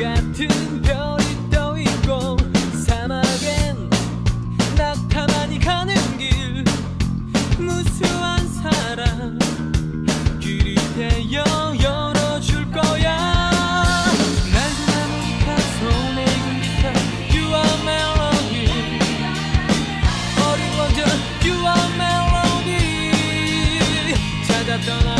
같은 done.